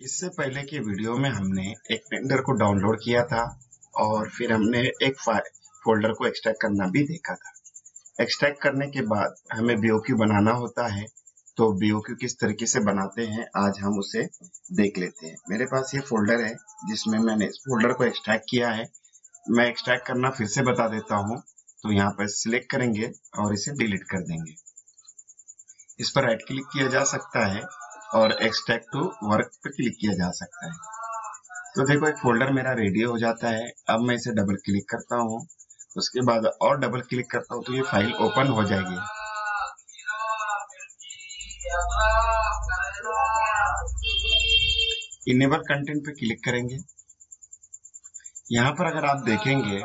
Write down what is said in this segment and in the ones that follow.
इससे पहले के वीडियो में हमने एक पेंडर को डाउनलोड किया था और फिर हमने एक फोल्डर को एक्सट्रैक्ट करना भी देखा था। एक्सट्रैक्ट करने के बाद हमें बीओक्यू बनाना होता है तो बीओक्यू किस तरीके से बनाते हैं, आज हम उसे देख लेते हैं। मेरे पास ये फोल्डर है, जिसमें मैंने इस फोल्डर को एक्सट्रैक्ट किया है। मैं एक्सट्रैक्ट करना फिर से बता देता हूँ तो यहाँ पर सिलेक्ट करेंगे और इसे डिलीट कर देंगे। इस पर राइट क्लिक किया जा सकता है। और एक्सट्रैक्ट टू वर्क पे क्लिक किया जा सकता है। तो देखो, एक फोल्डर मेरा रेडी हो जाता है। अब मैं इसे डबल क्लिक करता हूँ। उसके बाद और डबल क्लिक करता हूँ तो ये फ़ाइल ओपन हो जाएगी। इनेबल कंटेंट पे क्लिक करेंगे। यहाँ पर अगर आप देखेंगे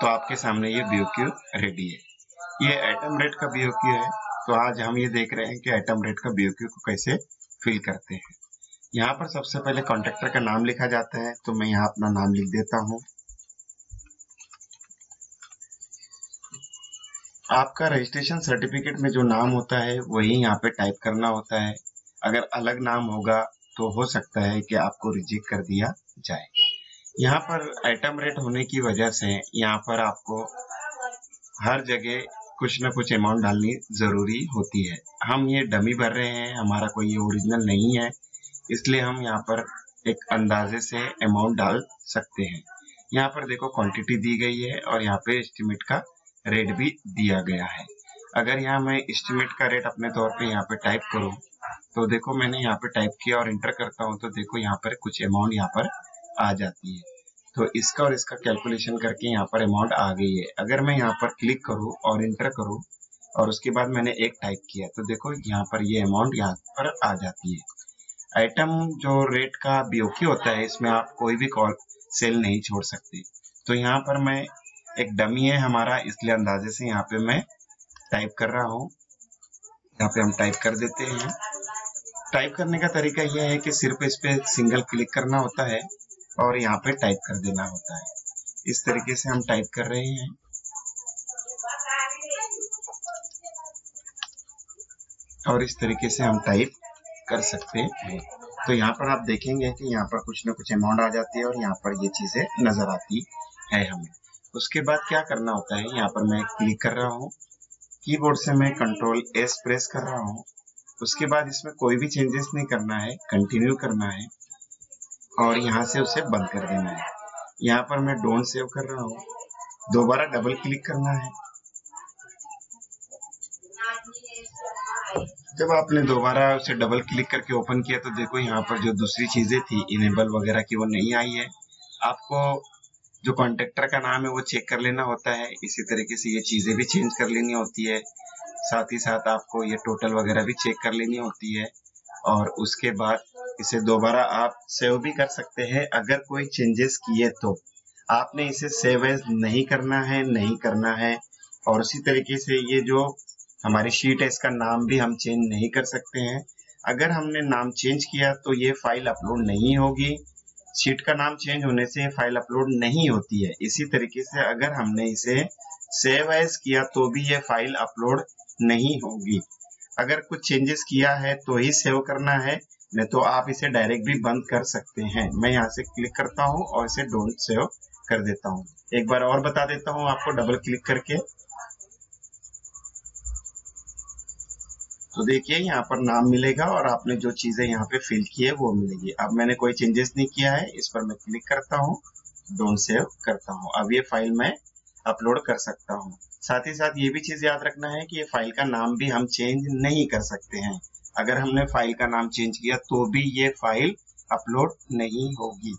तो आपके सामने ये बीओक्यू रेडी है। ये एटम रेट का बीओक्यू है। तो आज हम ये देख रहे हैं कि एटम रेट का बीओक्यू को कैसे फिल करते हैं। यहाँ पर सबसे पहले कॉन्ट्रेक्टर का नाम लिखा जाता है तो मैं यहाँ अपना नाम लिख देता हूँ। आपका रजिस्ट्रेशन सर्टिफिकेट में जो नाम होता है, वही यहाँ पे टाइप करना होता है। अगर अलग नाम होगा तो हो सकता है कि आपको रिजेक्ट कर दिया जाए। यहाँ पर आइटम रेट होने की वजह से यहाँ पर आपको हर जगह कुछ ना कुछ अमाउंट डालनी ज़रूरी होती है। हम ये डमी भर रहे हैं, हमारा कोई ये ओरिजिनल नहीं है, इसलिए हम यहाँ पर एक अंदाजे से अमाउंट डाल सकते हैं। यहाँ पर देखो क्वांटिटी दी गई है और यहाँ पे एस्टिमेट का रेट भी दिया गया है। अगर यहाँ मैं एस्टिमेट का रेट अपने तौर पे यहाँ पे टाइप करूँ तो देखो मैंने यहाँ पे टाइप किया और इंटर करता हूँ तो देखो यहाँ पर कुछ अमाउंट यहाँ पर आ जाती है। तो इसका और इसका कैलकुलेशन करके यहाँ पर अमाउंट आ गई है। अगर मैं यहाँ पर क्लिक करूँ और इंटर करूँ और उसके बाद मैंने एक टाइप किया तो देखो यहाँ पर ये अमाउंट यहाँ पर आ जाती है। आइटम जो रेट का बीओके होता है, इसमें आप कोई भी कॉल सेल नहीं छोड़ सकते। तो यहाँ पर मैं एक डमी है हमारा, इसलिए अंदाजे से यहाँ पे मैं टाइप कर रहा हूँ। यहाँ पे हम टाइप कर देते हैं। टाइप करने का तरीका यह है कि सिर्फ़ इस पे सिंगल क्लिक करना होता है। और यहाँ पे टाइप कर देना होता है। इस तरीके से हम टाइप कर रहे हैं। और इस तरीके से हम टाइप कर सकते हैं। तो यहाँ पर आप देखेंगे कि यहाँ पर कुछ ना कुछ अमाउंट आ जाती है और यहाँ पर ये चीज़ें नज़र आती है हमें। उसके बाद क्या करना होता है, यहाँ पर मैं क्लिक कर रहा हूँ। कीबोर्ड से मैं कंट्रोल एस प्रेस कर रहा हूँ। उसके बाद इसमें कोई भी चेंजेस नहीं करना है कंटिन्यू करना है। और यहाँ से उसे बंद कर देना है। यहाँ पर मैं डोंट सेव कर रहा हूँ। दोबारा डबल क्लिक करना है। जब आपने दोबारा उसे डबल क्लिक करके ओपन किया तो देखो यहाँ पर जो दूसरी चीज़ें थी, इनेबल वगैरह की, वो नहीं आई है। आपको जो कॉन्ट्रेक्टर का नाम है, वो चेक कर लेना होता है। इसी तरीके से ये चीज़ें भी चेंज कर लेनी होती है। साथ ही साथ आपको ये टोटल वगैरह भी चेक कर लेनी होती है। और उसके बाद इसे दोबारा आप सेव भी कर सकते हैं। अगर कोई चेंजेस किए तो। आपने इसे सेव नहीं करना है, नहीं करना है। और उसी तरीके से ये जो हमारी शीट है, इसका नाम भी हम चेंज नहीं कर सकते हैं। अगर हमने नाम चेंज किया तो ये फ़ाइल अपलोड नहीं होगी। शीट का नाम चेंज होने से फ़ाइल अपलोड नहीं होती है। इसी तरीके से अगर हमने इसे सेव एज किया तो भी ये फ़ाइल अपलोड नहीं होगी। अगर कुछ चेंजेस किया है तो ही सेव करना है। नहीं तो आप इसे डायरेक्ट भी बंद कर सकते हैं। मैं यहाँ से क्लिक करता हूँ और इसे डोंट सेव कर देता हूँ। एक बार और बता देता हूँ आपको डबल क्लिक करके। तो देखिए, यहाँ पर नाम मिलेगा और आपने जो चीज़ें यहाँ पे फिल की है वो मिलेगी। अब मैंने कोई चेंजेस नहीं किया है, इस पर मैं क्लिक करता हूँ डोंट सेव करता हूँ। अब ये फ़ाइल मैं अपलोड कर सकता हूँ। साथ ही साथ ये भी चीज़ याद रखना है कि ये फ़ाइल का नाम भी हम चेंज नहीं कर सकते हैं। अगर हमने फ़ाइल का नाम चेंज किया तो भी ये फ़ाइल अपलोड नहीं होगी।